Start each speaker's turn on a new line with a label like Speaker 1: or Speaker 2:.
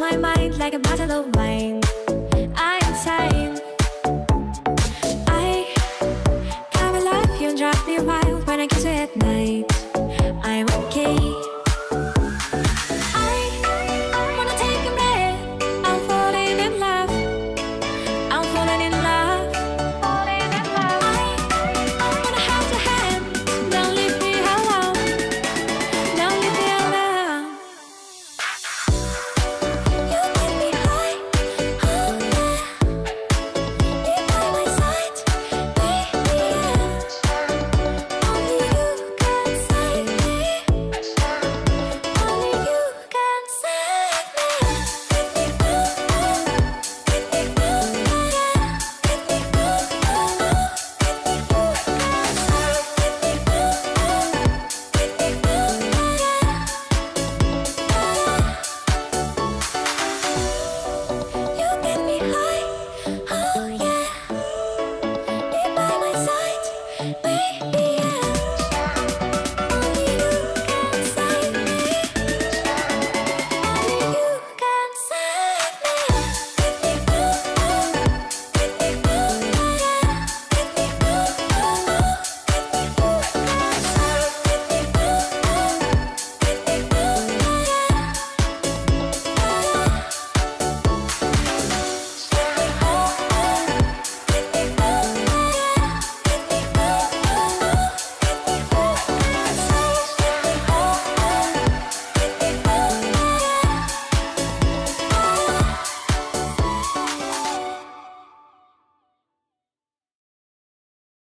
Speaker 1: my mind like a bottle of wine